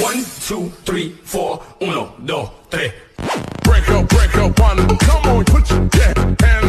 One, two, three, four. Uno, dos, tres. Break up, break up, one. Come on, put your yeah, hands